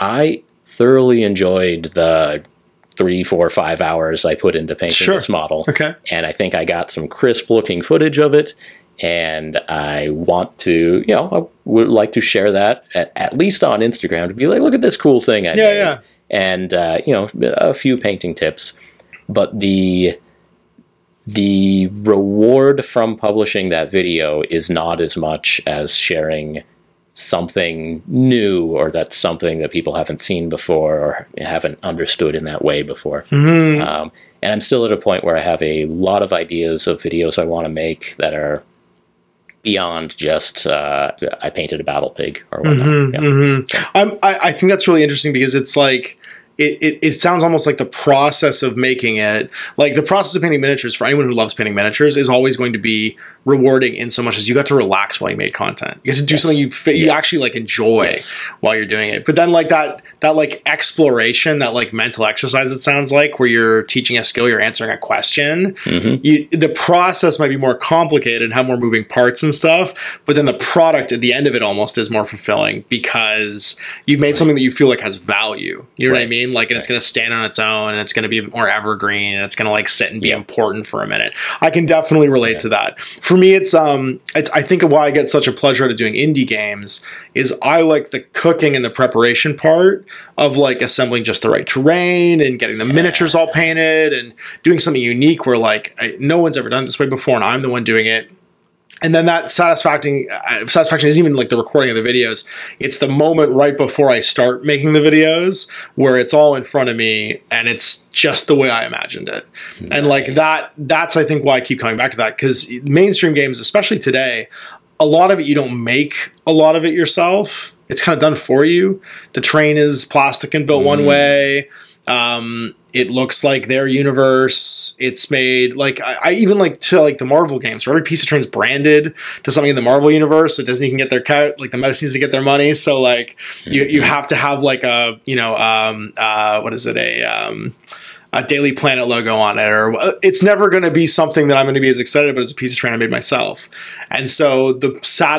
I thoroughly enjoyed the three, four, five hours I put into painting Sure. this model, Okay. and I think I got some crisp looking footage of it. And I want to, you know, I would like to share that at, at least on Instagram to be like, look at this cool thing I Yeah, made yeah. and uh, you know a few painting tips but the the reward from publishing that video is not as much as sharing something new or that's something that people haven't seen before or haven't understood in that way before Mhm. um, and i'm still at a point where i have a lot of ideas of videos i want to make that are beyond just uh, i painted a battle pig or whatnot Mhm, Yeah. mhm. I'm, I, I think that's really interesting because it's like it, it, it sounds almost like the process of making it like the process of painting miniatures for anyone who loves painting miniatures is always going to be rewarding in so much as you got to relax while you made content you get to do Yes. something you you Yes. actually like enjoy Yes. while you're doing it but then like that that like exploration that like mental exercise it sounds like where you're teaching a skill you're answering a question Mhm. you the process might be more complicated and have more moving parts and stuff but then the product at the end of it almost is more fulfilling because you've made something that you feel like has value. You know what i mean? Like and it's going to stand on its own and it's going to be more evergreen and it's going to like sit and be Yeah. important for a minute. I can definitely relate Yeah. to that. For me it's um it's i think why i get such a pleasure out of doing indie games is i like the cooking and the preparation part of like assembling just the right terrain and getting the miniatures all painted and doing something unique where like I, no one's ever done it this way before and i'm the one doing it. And then that satisfaction uh, satisfaction isn't even like the recording of the videos. It's the moment right before i start making the videos where it's all in front of me and it's just the way i imagined it. And like that that's i think why i keep coming back to that because mainstream games especially today a lot of it you don't make a lot of it yourself it's kind of done for you the train is plastic and built one Mm. way um, it looks like their universe. It's made like I, I even like to like the Marvel games. Where every piece of train's branded to something in the Marvel universe. So Disney can get their cut. Like the mouse needs to get their money. So like you you have to have like a you know um uh what is it a um a Daily Planet logo on it, or it's never going to be something that I'm going to be as excited about as a piece of train I made myself. And so the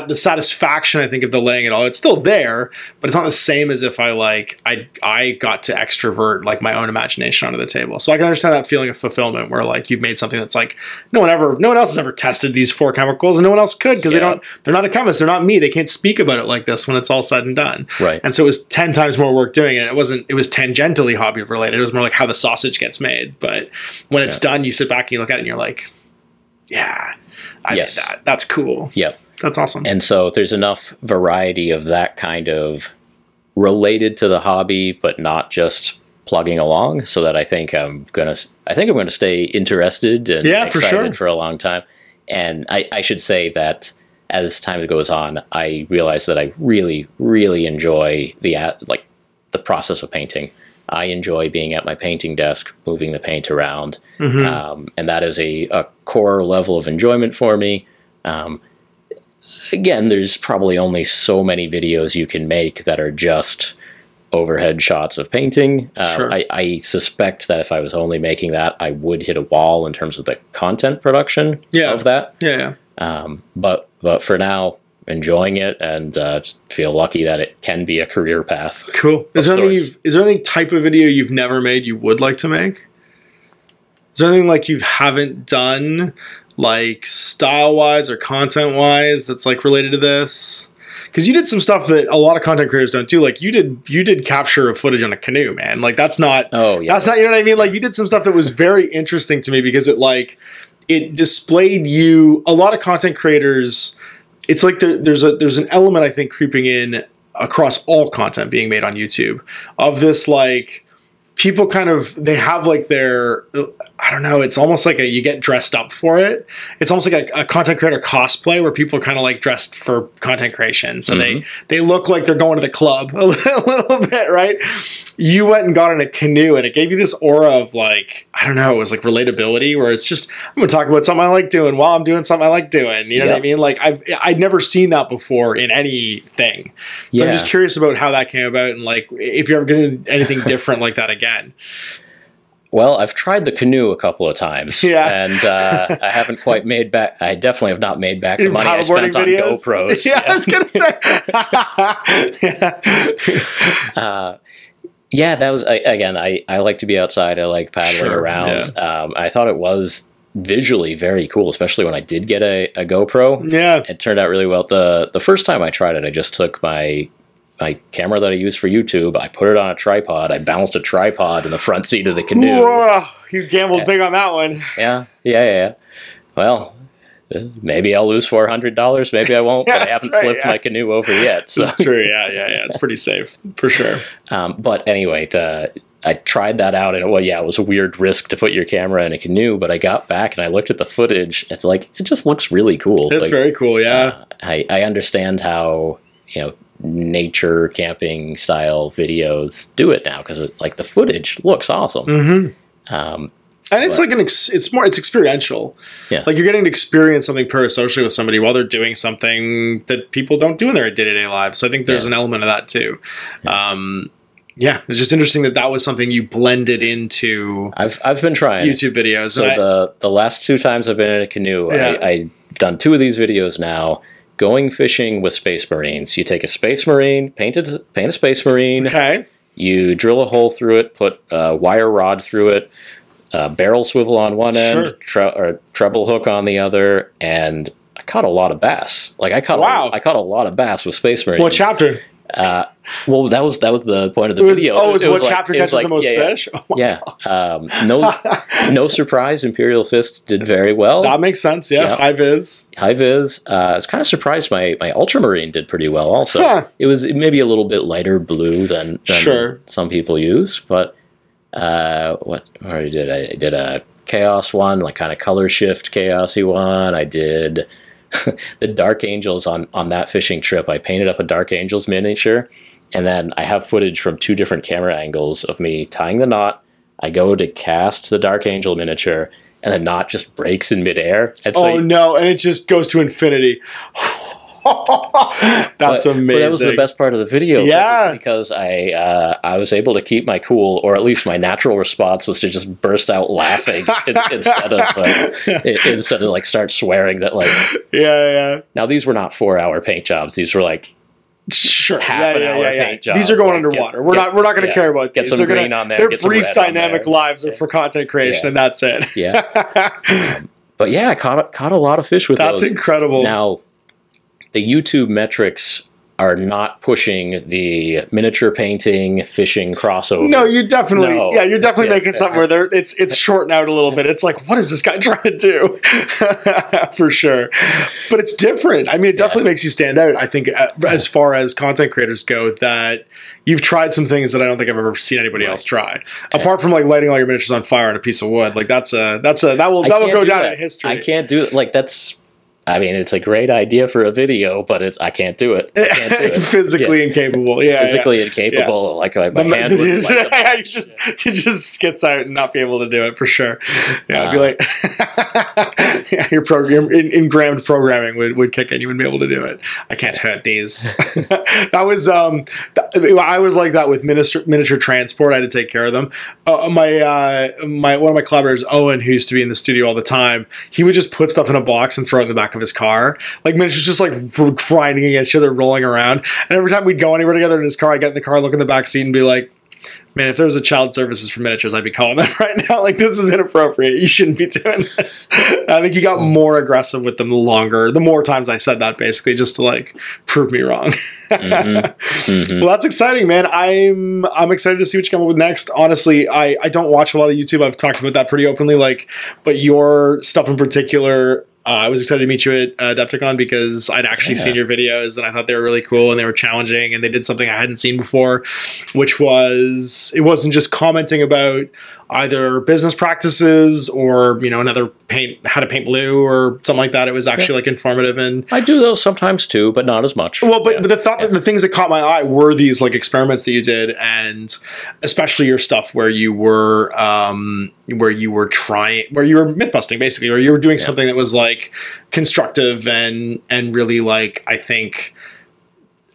the satisfaction I think of delaying it all, it's still there, but it's not the same as if I like I I got to extrovert like my own imagination onto the table. So I can understand that feeling of fulfillment where like you've made something that's like no one ever no one else has ever tested these four chemicals and no one else could because they don't they're not a chemist they're not me they can't speak about it like this when it's all said and done. Right. And so it was 10 times more work doing it. It wasn't, it was tangentially hobby related. It was more like how the sausage gets made. But when it's Yeah. done, you sit back and you look at it and you're like, yeah, I Yes. that. That's cool. Yep. That's awesome. And so there's enough variety of that kind of related to the hobby, but not just plugging along. So that I think I'm gonna, I think I'm gonna stay interested and Yeah, for sure. for a long time. And I, I should say that as time goes on, I realize that I really, really enjoy the like the process of painting. I enjoy being at my painting desk, moving the paint around, Mhm. um, and that is a, a core level of enjoyment for me. Um, again, there's probably only so many videos you can make that are just overhead shots of painting. Uh, Sure. I, I suspect that if I was only making that, I would hit a wall in terms of the content production Yeah. of that. yeah, yeah. Um, but but for now, enjoying it and uh, just feel lucky that it can be a career path. Cool. Is there anything you've, is there any type of video you've never made you would like to make? Is there anything like you haven't done, like style wise or content wise, that's like related to this? Because you did some stuff that a lot of content creators don't do. Like you did, you did capture of footage on a canoe, man. Like that's not Oh yeah, That's not, you know what I mean? Like you did some stuff that was very interesting to me because it like it displayed you. A lot of content creators, it's like there, there's a there's an element I think creeping in across all content being made on YouTube of this like people kind of they have like their I don't know. It's almost like a you get dressed up for it. It's almost like a, a content creator cosplay where people are kind of like dressed for content creation. So they mm-hmm. they look like they're going to the club a little bit, right? You went and got in a canoe, and it gave you this aura of like I don't know. It was like relatability, where it's just I'm gonna talk about something I like doing while I'm doing something I like doing. You know what I mean? Like I've I'd never seen that before in anything. So I'm just curious about how that came about, and like if you're ever gonna do anything different like that again. Well, I've tried the canoe a couple of times, Yeah. and uh, I haven't quite made back. I definitely have not made back the money I spent on GoPros. Yeah, I was gonna say. yeah. uh, yeah, that was I, again. I, I like to be outside. I like paddling Sure, around. Um, I thought it was visually very cool, especially when I did get a, a GoPro. yeah. It turned out really well. the The first time I tried it, I just took my my camera that I use for YouTube. I put it on a tripod. I balanced a tripod in the front seat of the canoe. Whoa, you gambled Yeah. big on that one. Yeah, yeah, yeah. yeah. Well, uh, maybe I'll lose four hundred dollars. Maybe I won't. Yeah, but I haven't right, flipped yeah. my canoe over yet. So, It's true. Yeah, yeah, yeah. It's pretty safe for sure. um, but anyway, the I tried that out, and well, yeah, it was a weird risk to put your camera in a canoe. But I got back and I looked at the footage. It's like it just looks really cool. It's Like, very cool. Yeah. uh, I I understand how you know nature camping style videos do it now because like the footage looks awesome. Mm-hmm. Um, And it's But- like an ex- it's more it's experiential. Yeah. Like you're getting to experience something parasocially with somebody while they're doing something that people don't do in their day to day lives. So I think there's Yeah. an element of that too. Um, yeah, it's just interesting that that was something you blended into I've I've been trying. YouTube videos. So I- the the last two times I've been in a canoe, Yeah. I, I've done two of these videos now. Going fishing with space marines. You take a space marine, paint it, paint a space marine. okay, You drill a hole through it, put a wire rod through it, a barrel swivel on one end, Sure. tre- or treble hook on the other, and I caught a lot of bass. Like I caught, Wow. a, I caught a lot of bass with space marines. what chapter? Uh, well, that was that was the point of the It was, video. oh, it was, what like- chapter catches like- the most yeah, yeah. fish? Oh Yeah. Um, no, no surprise. Imperial Fist did very well. That makes sense. Yeah, Yeah. high vis. High vis. Uh, I was kind of surprised. My my Ultramarine did pretty well. Also, Huh. it was maybe a little bit lighter blue than, than Sure. some people use. But uh, what I did I, I did a chaos one, like kind of color shift chaosy one. I did. the Dark Angels on on that fishing trip. I painted up a Dark Angels miniature, and then I have footage from two different camera angles of me tying the knot. I go to cast the Dark Angel miniature, and the knot just breaks in midair. And so oh no, and it just goes to infinity. That's but, amazing. But that was the best part of the video. Yeah. because I uh, I was able to keep my cool, or at least my natural response was to just burst out laughing in- instead of uh, instead of like start swearing that like. yeah, yeah. Now these were not four hour paint jobs. These were like Sure. half yeah, an yeah, hour yeah, yeah. paint job. These are going Like, underwater. get- we're get- not. We're not going to yeah. care about Get these. some They're gonna- on there, Their get brief dynamic lives are for content creation, and that's it. yeah. But yeah, I caught caught a lot of fish with that's those. incredible. Now, the YouTube metrics are not pushing the miniature painting fishing crossover. no, you definitely, No. yeah, you're definitely Yeah. making something where they're, it's it's shorting out a little bit. It's like, what is this guy trying to do? For sure, but it's different. I mean, it definitely makes you stand out. I think, uh, as far as content creators go, that you've tried some things that I don't think I've ever seen anybody Right. else try. Apart from like lighting all your miniatures on fire on a piece of wood, like that's a that's a that will that will go do down that. in history. I can't do it. Like that's. I mean, it's a great idea for a video, but it's, I can't do it. Can't do it. physically incapable. Yeah, Physically incapable. Like my, my Yeah. hand would, like, Yeah, you just you just skits out and not be able to do it for sure. Yeah, I'd be Uh, like, yeah, your program in, ingrammed programming would, would kick in. You wouldn't be able to do it. I can't hurt these. that was um, th- I was like that with miniature miniature transport. I had to take care of them. Uh, my uh, my one of my collaborators, Owen, who used to be in the studio all the time, he would just put stuff in a box and throw it in the back of his car. Like miniatures, just like grinding against each other, rolling around. And every time we'd go anywhere together in his car, I get in the car, look in the back seat, and be like. Man, if there was a child services for miniatures, I'd be calling them right now. Like, this is inappropriate. You shouldn't be doing this. I think he got more aggressive with them the longer, the more times I said that, basically, just to like prove me wrong. Mhm. Mhm. Well, that's exciting, man. I'm I'm excited to see what you come up with next. Honestly, I I don't watch a lot of YouTube. I've talked about that pretty openly. Like, but your stuff in particular. Uh, I was excited to meet you at uh, Adepticon because I'd actually Yeah. seen your videos and I thought they were really cool and they were challenging and they did something I hadn't seen before, which was it wasn't just commenting about either business practices or you know another paint how to paint blue or something like that. It was actually like informative and I do those sometimes too, but not as much. well, but, Yeah. but the thought, that the things that caught my eye were these like experiments that you did, and especially your stuff where you were, um, where you were trying, where you were myth busting, basically, or you were doing Yeah. something that was like constructive and and really like I think,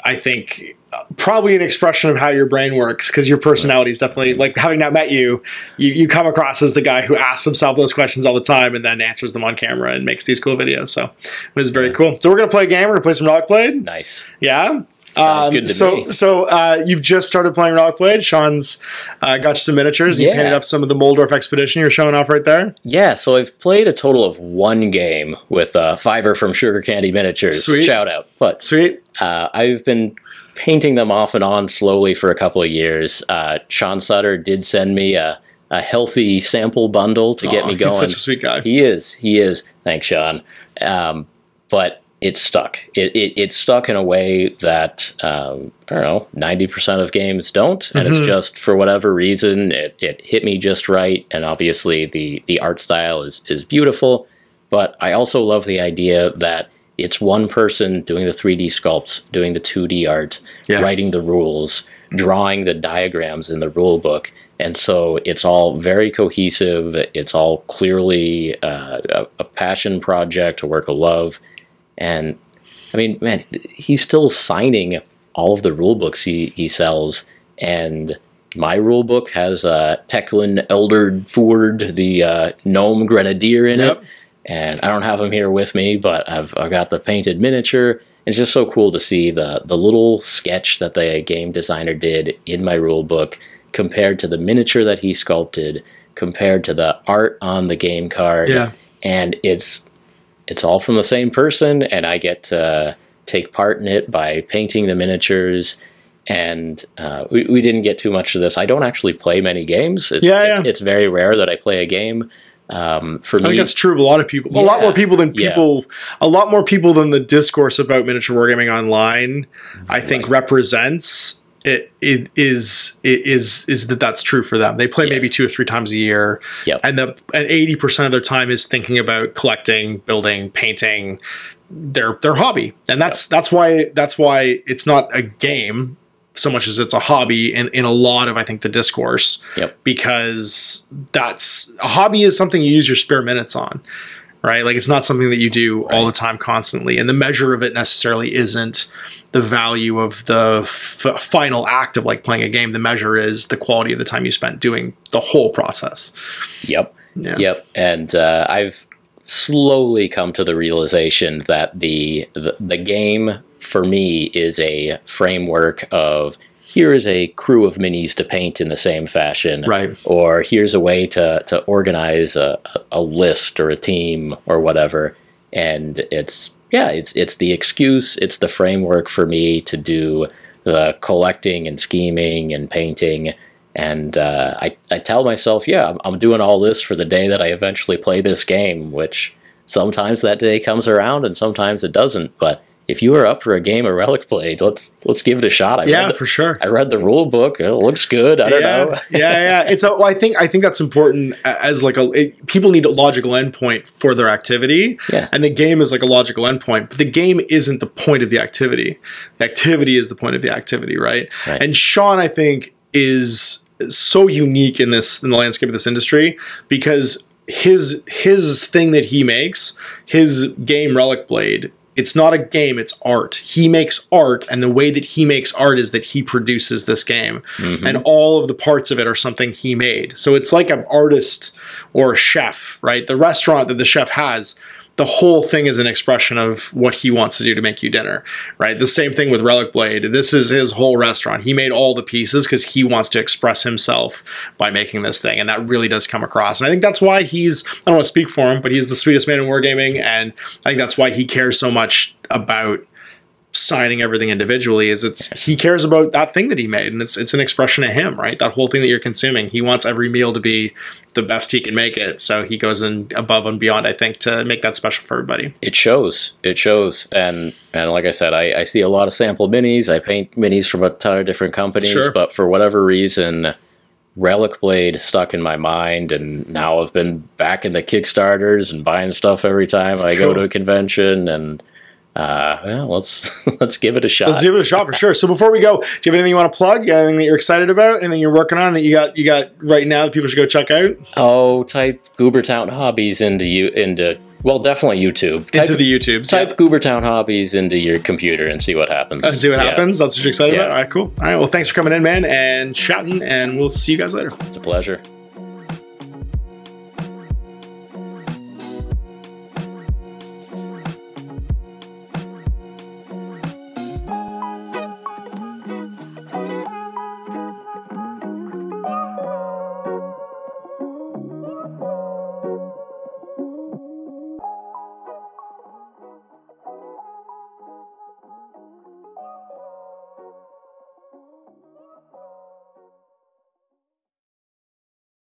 I think probably an expression of how your brain works because your personality is definitely like having not met you, you you come across as the guy who asks himself those questions all the time and then answers them on camera and makes these cool videos. So it was very cool. So we're gonna play a game. We're gonna play some Relic Blade. nice. Yeah. Um, good to so, me. so uh, you've just started playing Relic Blade. Sean's uh, got you some miniatures. You Yeah. painted up some of the Moldorf expedition. You're showing off right there. Yeah, so I've played a total of one game with uh, Fiverr from Sugar Candy Miniatures. Sweet. Shout out. But Sweet. uh, I've been painting them off and on slowly for a couple of years. Uh, Sean Sutter did send me a, a healthy sample bundle to get Aw, me He's going. such a sweet guy. He is. He is. Thanks, Sean. Um, but it stuck. It, it, it stuck in a way that, um, I don't know, 90% of games don't. And it's Mhm. just, for whatever reason, it, it hit me just right. And obviously, the, the art style is, is beautiful. But I also love the idea that it's one person doing the 3D sculpts, doing the 2D art, Yeah. writing the rules, drawing the diagrams in the rule book. And so it's all very cohesive. It's all clearly uh, a, a passion project, a work of love. And I mean, man, he's still signing all of the rule books he, he sells. And my rule book has uh, Teclin Elder Ford, the uh, gnome grenadier in Yep. it. And I don't have them here with me, but I've, I've got the painted miniature. It's just so cool to see the, the little sketch that the game designer did in my rule book compared to the miniature that he sculpted, compared to the art on the game card. Yeah. And it's it's all from the same person, and I get to take part in it by painting the miniatures. And uh, we, we didn't get too much of this. I don't actually play many games. It's, Yeah, it's, yeah. it's very rare that I play a game. Um, for I think that's true of a lot of people. A lot more people than Yeah. people. A lot more people than the discourse about miniature wargaming online. I think Right. represents it. It is it is is that that's true for them. They play Yeah. maybe two or three times a year, Yep. and the and eighty percent of their time is thinking about collecting, building, painting, their their hobby, and that's that's why that's why it's not a game so much as it's a hobby in, in a lot of I think the discourse. Yep. because that's a hobby is something you use your spare minutes on right? Like it's not something that you do all the time constantly. And the measure of it necessarily isn't the value of the f- final act of like playing a game. The measure is the quality of the time you spent doing the whole process. Yep. yeah. Yep. And uh, I've slowly come to the realization that the, the the game for me is a framework of here is a crew of minis to paint in the same fashion, Right. Or here's a way to to organize a, a list or a team or whatever, and it's yeah, it's it's the excuse, it's the framework for me to do the collecting and scheming and painting. And uh, I, I tell myself, yeah, I'm, I'm doing all this for the day that I eventually play this game, which sometimes that day comes around and sometimes it doesn't. But if you are up for a game of Relic Blade, let's let's give it a shot. I yeah read the, for sure I read the rule book. It looks good. I don't yeah, know. yeah, yeah. It's a, well, I think I think that's important as like a it, people need a logical endpoint for their activity. Yeah. And the game is like a logical endpoint, but the game isn't the point of the activity. The activity is the point of the activity, right? Right. And Sean, I think, is so unique in this in the landscape of this industry because his his thing that he makes, his game Relic Blade, it's not a game, it's art. He makes art, and the way that he makes art is that he produces this game. Mm-hmm. And all of the parts of it are something he made. So it's like an artist or a chef, right? The restaurant that the chef has, the whole thing is an expression of what he wants to do to make you dinner, right? The same thing with Relic Blade. This is his whole restaurant. He made all the pieces because he wants to express himself by making this thing, and that really does come across. And I think that's why he's, I don't want to speak for him, but he's the sweetest man in wargaming, and I think that's why he cares so much about signing everything individually is it's he cares about that thing that he made and it's it's an expression of him right that whole thing that you're consuming he wants every meal to be the best he can make it so he goes in above and beyond i think to make that special for everybody It shows. It shows. And and like I said, I, I see a lot of sample minis. I paint minis from a ton of different companies, Sure. but for whatever reason, Relic Blade stuck in my mind, and now I've been back in the Kickstarters and buying stuff every time I go to a convention. And uh, well, let's let's give it a shot. let's give it a shot for sure so before we go do you have anything you want to plug anything that you're excited about anything you're working on that you got you got right now that people should go check out oh, type Goobertown Hobbies into you into well, definitely YouTube. into type, the youtube type Goobertown Hobbies into your computer and see what happens. see what Yeah, happens that's what you're excited Yeah. about all right cool all right well thanks for coming in man and chatting and we'll see you guys later It's a pleasure.